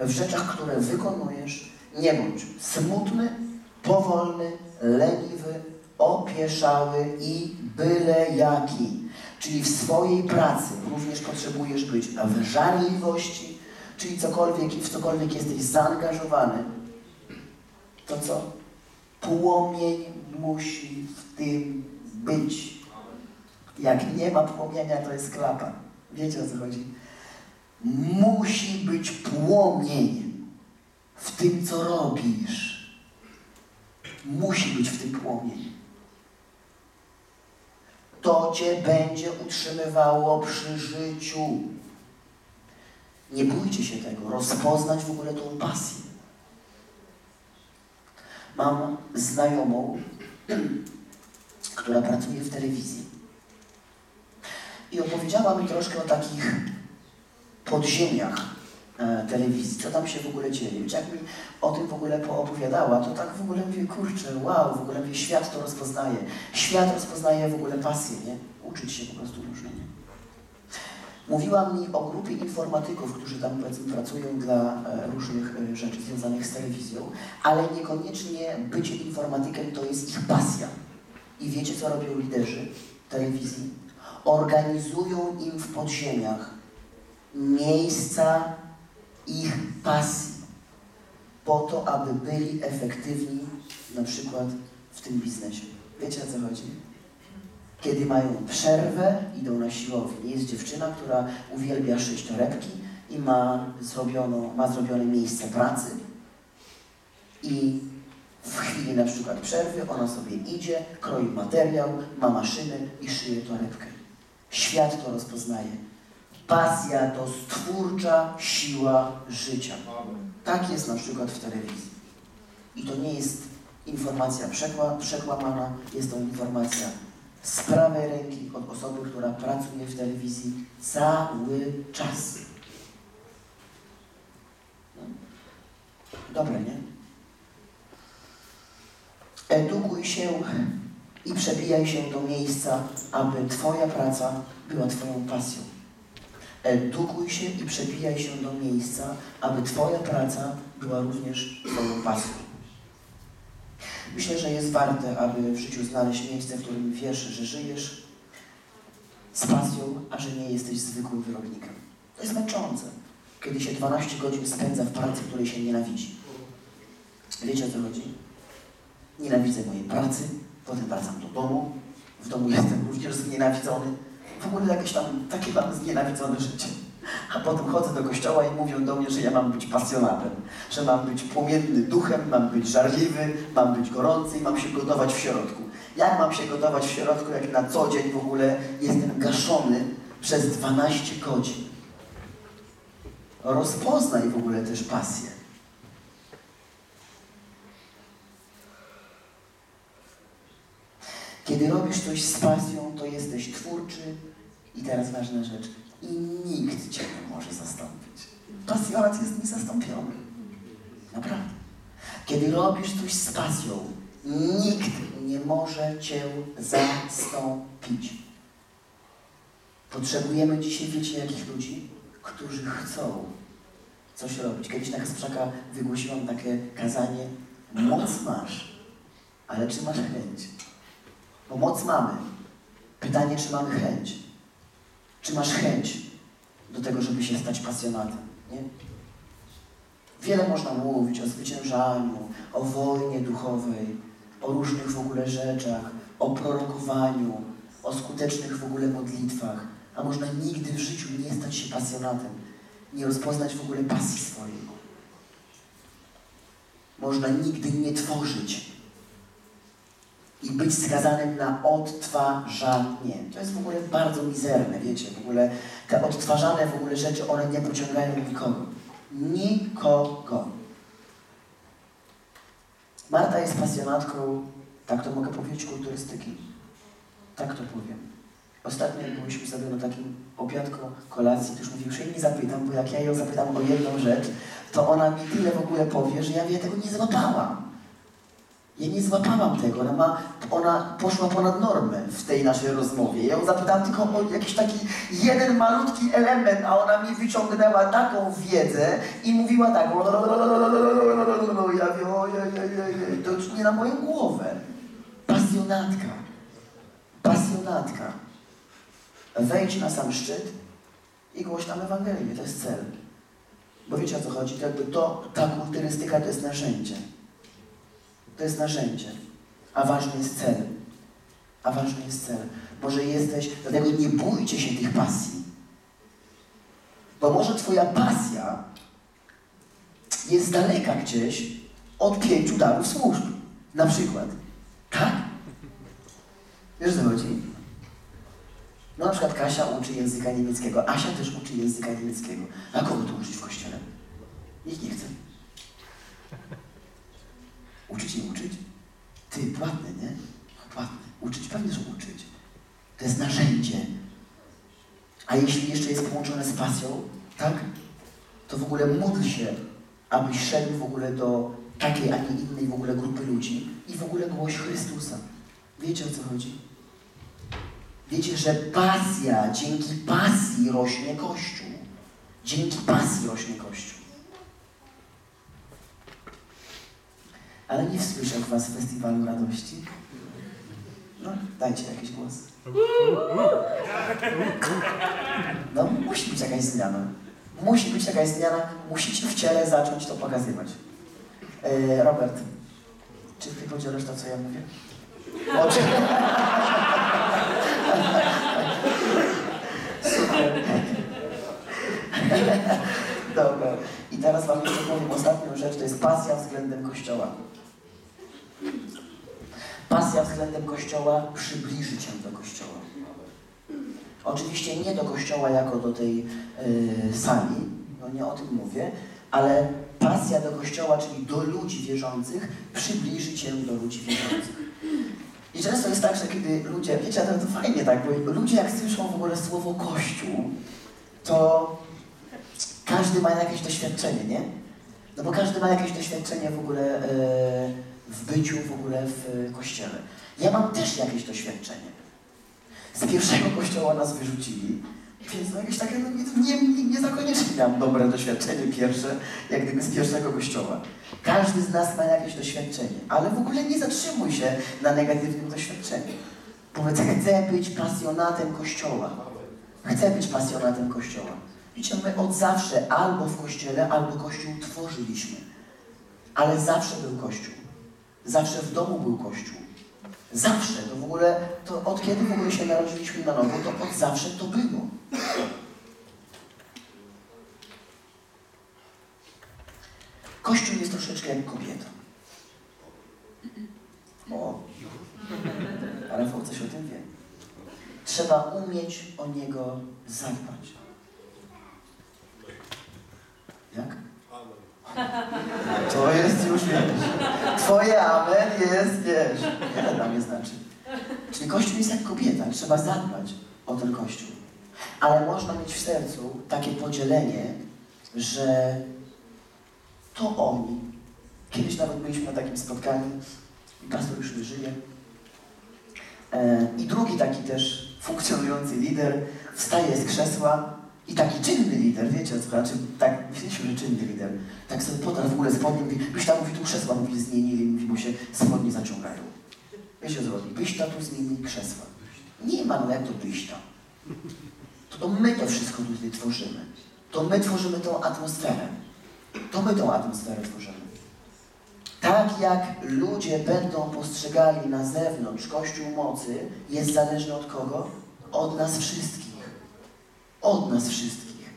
w rzeczach, które wykonujesz, nie bądź smutny, powolny, leniwy, opieszały i byle jaki. Czyli w swojej pracy również potrzebujesz być w żarliwości, czyli cokolwiek, w cokolwiek jesteś zaangażowany, to co? Płomień musi w tym być. Jak nie ma płomienia, to jest klapa. Wiecie o co chodzi? Musi być płomień w tym, co robisz. Musi być w tym płomień. To Cię będzie utrzymywało przy życiu. Nie bójcie się tego, rozpoznać w ogóle tą pasję. Mam znajomą, która pracuje w telewizji. I opowiedziała mi troszkę o takich podziemiach e, telewizji, co tam się w ogóle dzieje. Wiecie, jak mi o tym w ogóle poopowiadała, to tak w ogóle mówię, kurczę, wow, w ogóle mówię, świat to rozpoznaje. Świat rozpoznaje w ogóle pasję, nie? Uczyć się po prostu różnie, nie? Mówiła mi o grupie informatyków, którzy tam powiedzmy pracują dla e, różnych e, rzeczy związanych z telewizją, ale niekoniecznie bycie informatykiem to jest ich pasja. I wiecie, co robią liderzy telewizji? Organizują im w podziemiach miejsca ich pasji, po to, aby byli efektywni na przykład w tym biznesie. Wiecie, o co chodzi? Kiedy mają przerwę, idą na siłownię. Jest dziewczyna, która uwielbia szyć torebki i ma, zrobiono, ma zrobione miejsce pracy i w chwili na przykład przerwy ona sobie idzie, kroi materiał, ma maszyny i szyje torebkę. Świat to rozpoznaje. Pasja to stwórcza siła życia. Tak jest na przykład w telewizji. I to nie jest informacja przekła, przekłamana, jest to informacja z prawej ręki od osoby, która pracuje w telewizji cały czas. No. Dobre, nie? Edukuj się i przebijaj się do miejsca, aby Twoja praca była Twoją pasją. Edukuj się i przebijaj się do miejsca, aby Twoja praca była również Twoją pasją. Myślę, że jest warte, aby w życiu znaleźć miejsce, w którym wiesz, że żyjesz z pasją, a że nie jesteś zwykłym wyrobnikiem. To jest męczące, kiedy się 12 godzin spędza w pracy, której się nienawidzi. Wiecie o co chodzi? Nienawidzę mojej pracy, potem wracam do domu, w domu jestem również znienawidzony. W ogóle jakieś tam takie mam znienawidzone życie. A potem chodzę do kościoła i mówią do mnie, że ja mam być pasjonatem, że mam być płomienny duchem, mam być żarliwy, mam być gorący i mam się gotować w środku. Jak mam się gotować w środku, jak na co dzień w ogóle jestem gaszony przez 12 godzin? Rozpoznaj w ogóle też pasję. Kiedy robisz coś z pasją, to jesteś twórczy i teraz ważna rzecz. I nikt Cię nie może zastąpić. Pasjonat jest niezastąpiony. Naprawdę. Kiedy robisz coś z pasją, nikt nie może Cię zastąpić. Potrzebujemy dzisiaj, wiecie, jakich ludzi? Którzy chcą coś robić. Kiedyś na Kasprzaka wygłosiłam takie kazanie. Moc masz, ale czy masz chęć? Bo moc mamy. Pytanie, czy mamy chęć? Czy masz chęć do tego, żeby się stać pasjonatem? Nie? Wiele można mówić o zwyciężaniu, o wojnie duchowej, o różnych w ogóle rzeczach, o prorokowaniu, o skutecznych w ogóle modlitwach, a można nigdy w życiu nie stać się pasjonatem, nie rozpoznać w ogóle pasji swojej. Można nigdy nie tworzyć i być skazanym na odtwarzanie. To jest w ogóle bardzo mizerne, wiecie, w ogóle te odtwarzane w ogóle rzeczy, one nie pociągają nikogo. Nikogo. Marta jest pasjonatką, tak to mogę powiedzieć, kulturystyki. Tak to powiem. Ostatnio byliśmy sobie na takim obiadku, kolacji, to już mówię, już jej nie zapytam, bo jak ja ją zapytam o jedną rzecz, to ona mi tyle w ogóle powie, że ja, ja tego nie złapałam. Ja nie złapałam tego. Ona, ma, ona poszła ponad normę w tej naszej rozmowie. Ja ją zapytałam tylko o jakiś taki jeden malutki element, a ona mi wyciągnęła taką wiedzę i mówiła tak. Ja wiem, ojej, to już nie na moją głowę. Pasjonatka. Pasjonatka. Wejdź na sam szczyt i głoś tam Ewangelię. To jest cel. Bo wiecie o co chodzi? To jakby to, ta kulturystyka to jest narzędzie. To jest narzędzie, a ważny jest cel. A ważny jest cel. Może jesteś, dlatego nie bójcie się tych pasji. Bo może Twoja pasja jest daleka gdzieś od pięciu darów służb. Na przykład. Tak? Wiesz, co chodzi? No na przykład Kasia uczy języka niemieckiego, Asia też uczy języka niemieckiego. A kogo tu uczyć w kościele? Nikt nie chce. Uczyć i uczyć? Ty, płatny, nie? Płatny. Uczyć, pewnie, że uczyć. To jest narzędzie. A jeśli jeszcze jest połączone z pasją, tak? To w ogóle módl się, abyś szedł w ogóle do takiej, a nie innej w ogóle grupy ludzi i w ogóle głoś Chrystusa. Wiecie o co chodzi? Wiecie, że pasja, dzięki pasji rośnie Kościół. Dzięki pasji rośnie Kościół. Ale nie słyszę Was w festiwalu radości. No, dajcie jakiś głos. No, musi być jakaś zmiana. Musi być jakaś zmiana. Musicie w ciele zacząć to pokazywać. E, Robert, czy Ty podzielasz to, co ja mówię? Oczywiście. Super. Dobra. I teraz Wam jeszcze powiem ostatnią rzecz, to jest pasja względem Kościoła. Pasja względem Kościoła przybliży Cię do Kościoła. Oczywiście nie do Kościoła jako do tej yy, sali, no nie o tym mówię, ale pasja do Kościoła, czyli do ludzi wierzących, przybliży Cię do ludzi wierzących. I często jest tak, że kiedy ludzie, wiecie, to, to fajnie tak, bo ludzie jak słyszą w ogóle słowo Kościół, to każdy ma jakieś doświadczenie, nie? No bo każdy ma jakieś doświadczenie w ogóle e, w byciu w ogóle w kościele. Ja mam też jakieś doświadczenie. Z pierwszego kościoła nas wyrzucili, więc no jakieś takie, no, nie, nie, nie za koniecznie miałam dobre doświadczenie pierwsze, jak gdyby z pierwszego kościoła. Każdy z nas ma jakieś doświadczenie, ale w ogóle nie zatrzymuj się na negatywnym doświadczeniu. Powiedz, chcę być pasjonatem kościoła. Chcę być pasjonatem kościoła. Wiecie, my od zawsze albo w kościele, albo kościół tworzyliśmy. Ale zawsze był kościół. Zawsze w domu był Kościół. Zawsze. To w ogóle, to od kiedy w ogóle się narodziliśmy na nowo, to od zawsze to było. Kościół jest troszeczkę jak kobieta. O, ale coś o tym wie. Trzeba umieć o niego zadbać. Jak? To jest już, wiesz, twoje amen jest, wiesz, wiele dla mnie znaczy. Czyli Kościół jest jak kobieta, trzeba zadbać o ten Kościół. Ale można mieć w sercu takie podzielenie, że to oni. Kiedyś nawet byliśmy na takim spotkaniu, i pastor już nie żyje. E, I drugi taki też funkcjonujący lider wstaje z krzesła i taki czynny lider, wiecie o co znaczy, tak myśleliśmy, że czynny lider, tak sobie potarł w ogóle spodnie, mówi, byś tam mówi, tu krzesła, mówi, zmienili, mówi, bo się spodnie zaciągają. Wiecie o co chodzi, byś tu zmienili krzesła. Nie ma, no jak to byś tam. To, to my to wszystko tutaj tworzymy. To my tworzymy tą atmosferę. To my tą atmosferę tworzymy. Tak jak ludzie będą postrzegali na zewnątrz Kościół mocy, jest zależny od kogo? Od nas wszystkich. Od nas wszystkich.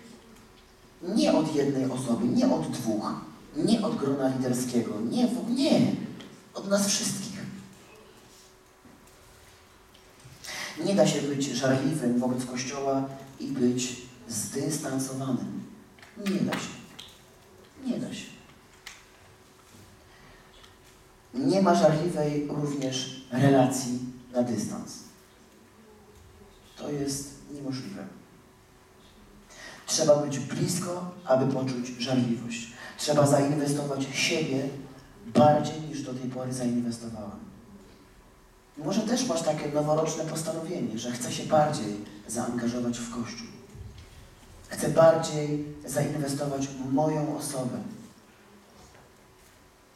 Nie od jednej osoby, nie od dwóch, nie od grona liderskiego, nie, nie. Od nas wszystkich. Nie da się być żarliwym wobec Kościoła i być zdystansowanym. Nie da się. Nie da się. Nie ma żarliwej również relacji na dystans. To jest niemożliwe. Trzeba być blisko, aby poczuć żarliwość. Trzeba zainwestować siebie bardziej niż do tej pory zainwestowałem. Może też masz takie noworoczne postanowienie, że chcę się bardziej zaangażować w Kościół. Chcę bardziej zainwestować w moją osobę.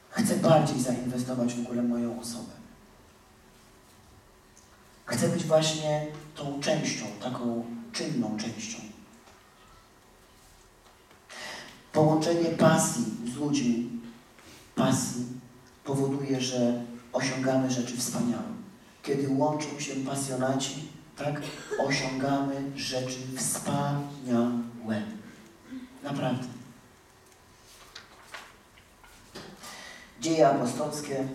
Chcę bardziej zainwestować w ogóle moją osobę. Chcę być właśnie tą częścią, taką czynną częścią. Połączenie pasji z ludźmi, pasji powoduje, że osiągamy rzeczy wspaniałe. Kiedy łączą się pasjonaci, tak, osiągamy rzeczy wspaniałe. Naprawdę. Dzieje apostolskie.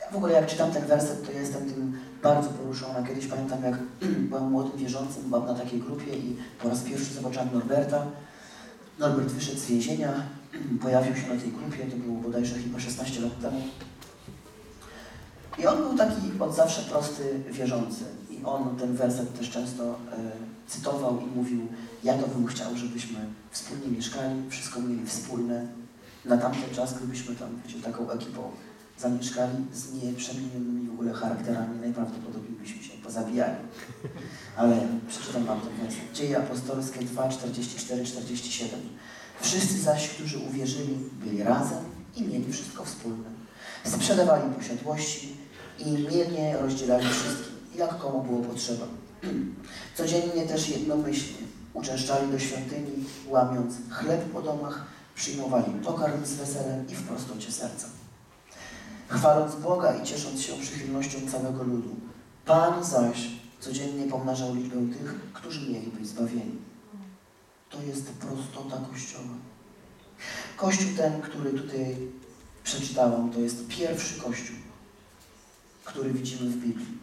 Ja w ogóle jak czytam ten werset, to jestem tym bardzo poruszona. Kiedyś pamiętam, jak byłem młodym wierzącym, byłem na takiej grupie i po raz pierwszy zobaczyłem Norberta. Norbert wyszedł z więzienia, pojawił się na tej grupie, to było bodajże chyba 16 lat temu. I on był taki od zawsze prosty wierzący. I on ten werset też często e, cytował i mówił, ja to bym chciał, żebyśmy wspólnie mieszkali, wszystko mieli wspólne. Na tamten czas, gdybyśmy tam, wiecie, taką ekipą zamieszkali z nieprzemienionymi w ogóle charakterami, najprawdopodobniej byśmy się pozabijali. Ale przeczytam wam ten werset. Dzieje apostolskie 2, 44, 47. Wszyscy zaś, którzy uwierzyli, byli razem i mieli wszystko wspólne. Sprzedawali posiadłości i mielnie rozdzielali wszystkim, jak komu było potrzeba. Codziennie też jednomyślnie uczęszczali do świątyni, łamiąc chleb po domach, przyjmowali pokarm z weselem i w prostocie serca. Chwaląc Boga i ciesząc się przychylnością całego ludu, Pan zaś codziennie pomnażał liczbę tych, którzy mieli być zbawieni. To jest prostota Kościoła. Kościół ten, który tutaj przeczytałam, to jest pierwszy Kościół, który widzimy w Biblii.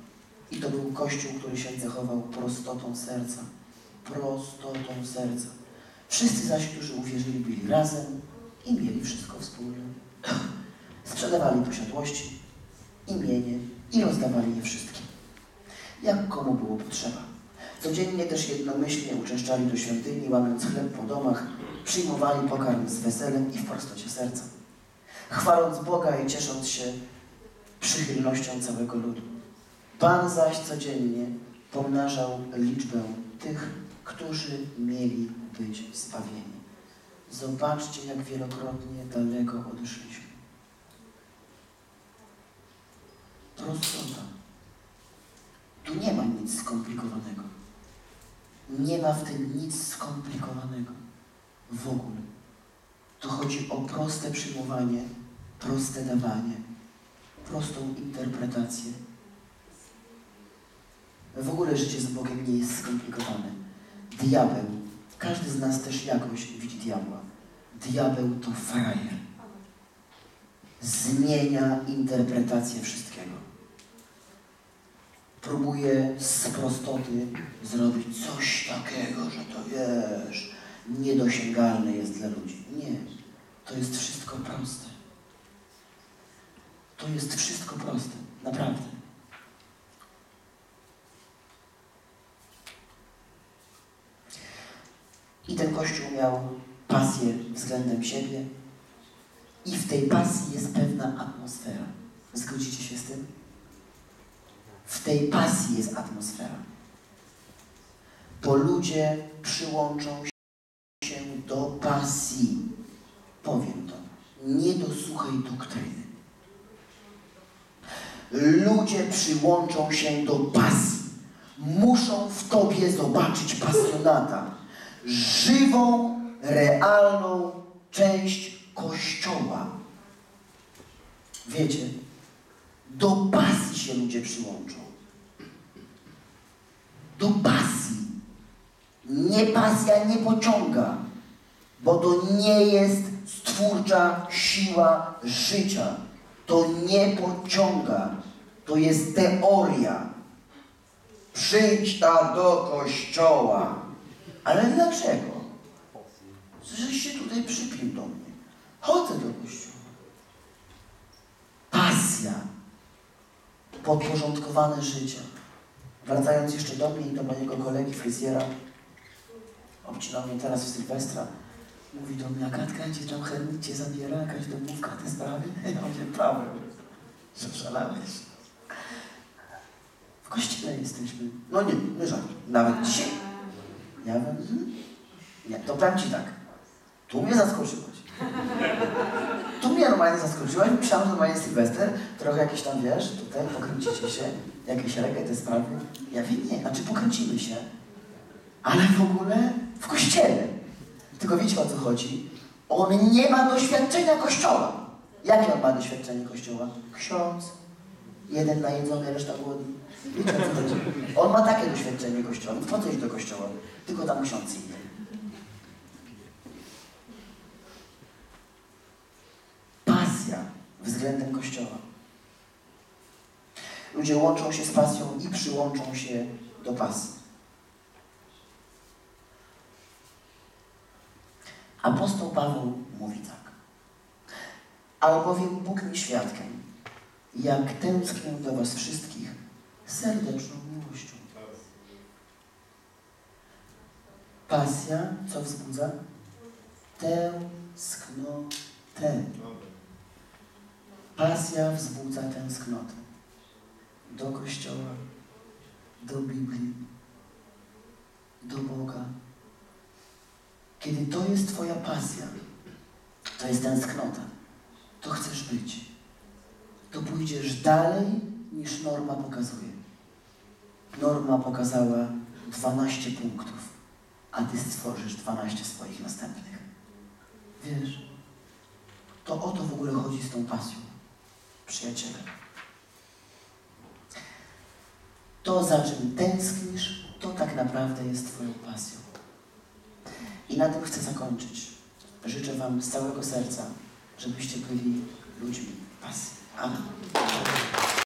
I to był Kościół, który się cechował prostotą serca. Prostotą serca. Wszyscy zaś, którzy uwierzyli, byli razem i mieli wszystko wspólne. Sprzedawali posiadłości, imienie i rozdawali je wszystkim. Jak komu było potrzeba. Codziennie też jednomyślnie uczęszczali do świątyni, łamiąc chleb po domach, przyjmowali pokarm z weselem i w prostocie serca. Chwaląc Boga i ciesząc się przychylnością całego ludu. Pan zaś codziennie pomnażał liczbę tych, którzy mieli być zbawieni. Zobaczcie, jak wielokrotnie daleko odeszliśmy. Prostota. Tu nie ma nic skomplikowanego. Nie ma w tym nic skomplikowanego. W ogóle. To chodzi o proste przyjmowanie, proste dawanie. prostą interpretację. W ogóle życie z Bogiem nie jest skomplikowane. Diabeł, każdy z nas też jakoś widzi diabła. Diabeł to frajer. Zmienia interpretację wszystkiego. Próbuje z prostoty zrobić coś takiego, że to wiesz, niedosięgalne jest dla ludzi. Nie, to jest wszystko proste. To jest wszystko proste, naprawdę. I ten Kościół miał pasję względem siebie i w tej pasji jest pewna atmosfera. Zgodzicie się z tym? W tej pasji jest atmosfera. Bo ludzie przyłączą się do pasji. Powiem to. Nie do suchej doktryny. Ludzie przyłączą się do pasji. Muszą w tobie zobaczyć pasjonata. Żywą, realną część Kościoła. Wiecie, do pasji się ludzie przyłączą. Do pasji. Nie pasja nie pociąga, bo to nie jest stwórcza siła życia. To nie pociąga. To jest teoria. Przyjdź ta do kościoła. Ale dlaczego? Żeś się tutaj przypił do mnie. Chodzę do kościoła. Pasja. Podporządkowane życie. Wracając jeszcze do mnie i do mojego kolegi fryzjera, obcinał mnie teraz w Sylwestra, mówi do mnie, Agatka, cię tam chemik cię zabiera, jakaś domówka, te sprawy? Ja mówię, Paweł, że szalałeś. W kościele jesteśmy. No nie, nie żart. Nawet dzisiaj. Ja mówię, mhm. nie, to powiem Ci tak. Tu mnie zaskoczyłaś. Tu mnie normalnie zaskoczyłaś. Myślałam, że normalnie Sylwester, trochę jakieś tam, wiesz, tutaj pokręcicie się, jakieś te sprawy. Ja wiem, nie, znaczy pokręcimy się, ale w ogóle w kościele. Tylko wiecie o co chodzi? On nie ma doświadczenia kościoła. Jakie on ma doświadczenie kościoła? Ksiądz. Jeden najedzony, reszta głodny. Wiecie o co chodzi? On ma takie doświadczenie kościoła. Po co iść do kościoła? Tylko tam ksiądz idzie. Pasja względem kościoła. Ludzie łączą się z pasją i przyłączą się do pasji. Apostoł Paweł mówi tak. Albowiem Bóg mi świadkiem, jak tęsknię do was wszystkich serdeczną miłością. Pasja, co wzbudza? Tęsknotę. Pasja wzbudza tęsknotę do Kościoła, do Biblii, do Boga. Kiedy to jest Twoja pasja, to jest tęsknota, to chcesz być, to pójdziesz dalej niż norma pokazuje. Norma pokazała 12 punktów, a Ty stworzysz 12 swoich następnych. Wiesz, to o to w ogóle chodzi z tą pasją, przyjaciele. To, za czym tęsknisz, to tak naprawdę jest Twoją pasją. I na tym chcę zakończyć. Życzę Wam z całego serca, żebyście byli ludźmi pasji. Amen.